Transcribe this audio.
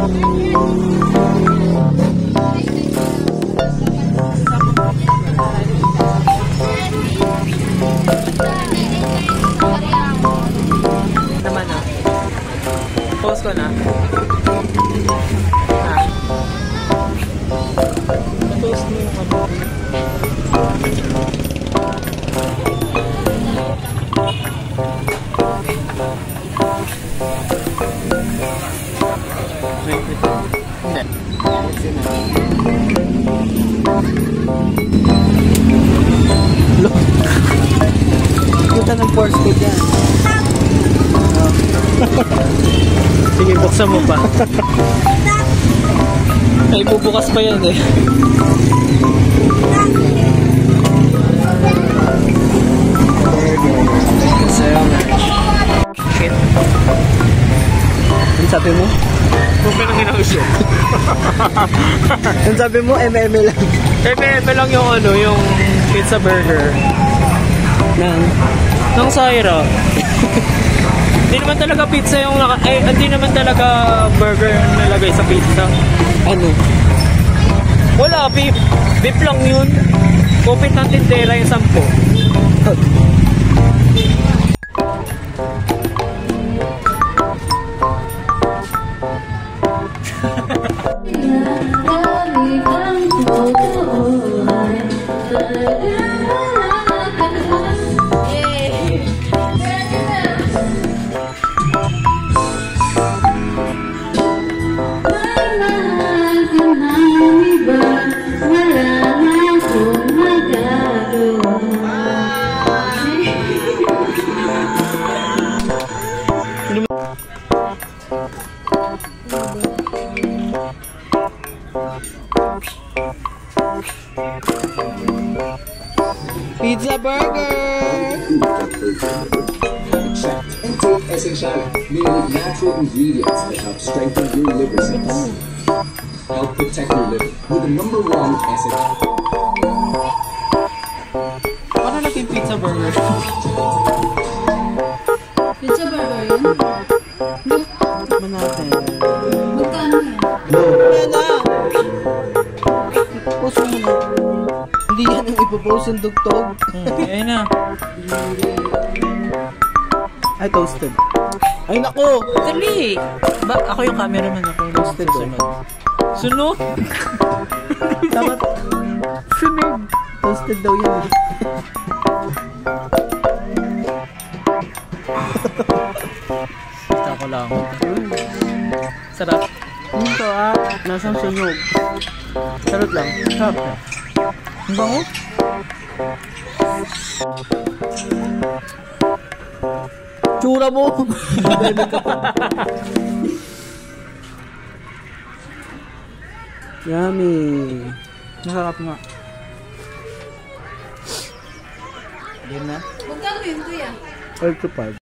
Naman na. Post ko na. Kita ng force ko dyan. Sige, buksan mo pa. Ay, bubukas pa yan eh. Shit. Ano sabi mo? Kung ka nang inausyo. Ano sabi mo? MM lang. Pepe lang yung ano, yung pizza burger. Nang, Ng Syra. Hindi naman talaga pizza yung naka... Eh, hindi naman talaga burger yung nalagay sa pizza. ano? Wala, beef. Beef lang yun. Kupit ng tindera yung sampo. Yeah. Pizza burger! Checked and take essential, made natural ingredients that help strengthen your liver cells. Help protect your liver with the number one essential. Paano naging pizza burger? Pizza burger yun? Tikman natin. Hindi yan yung ipopost yung dugtog. Hmm, ayun na. Ay, toasted. Ay, naku! Dali! Ba, ako yung cameraman ako yung Toasted sunod. Sunod? Tama. Sunog. Toasted daw yan. eh. Basta ko lang. Sarap. Ito ah, nasang sunog. Sarot lang. Sarap na. Ang bango? Tsura mo! Yummy. Masarap nga. Yan na. Magkano yun, kuya? All to five.